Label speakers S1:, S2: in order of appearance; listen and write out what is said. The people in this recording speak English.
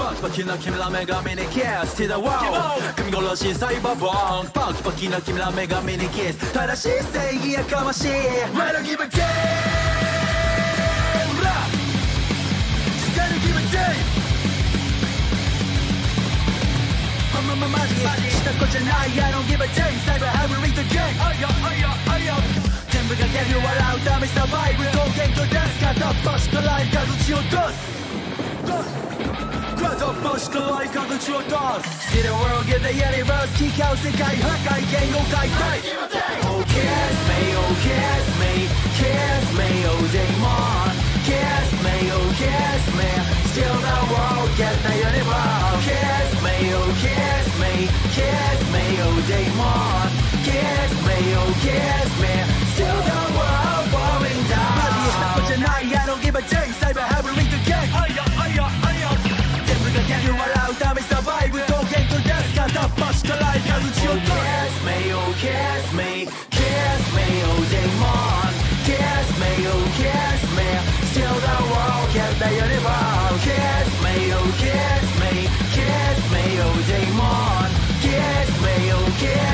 S1: 빡빡이나 킴라메가 미니 키스 to the world. 금걸러시 사이버펑 빡빡이나 킴라메가 미니 키스 다시 세기야 까마시 I don't give a damn. Just gotta give a damn. I'm on my magic magic 시다 꽂잖아 I don't give a damn. Cyber Hybrid the gang 아야 아야 아야 전부가 get you all out I'm a survivor Go gang go dance. Got the fuck alive 가도 지워뒀어 しく合い角地を通す See the world get the universe 機械世界破壊言語解体 Oh kiss oh, me, oh kiss me Kiss me, oh demon Kiss me, oh kiss me Still the world get the universe. Kiss me, oh kiss me Kiss me, oh demon Kiss me, oh kiss me Still the world falling down. マジなことじゃない I don't give a damn サイバーハブリングゲーム till the world can they evolve. Kiss me, oh kiss me, kiss me, oh demon. Kiss me, oh kiss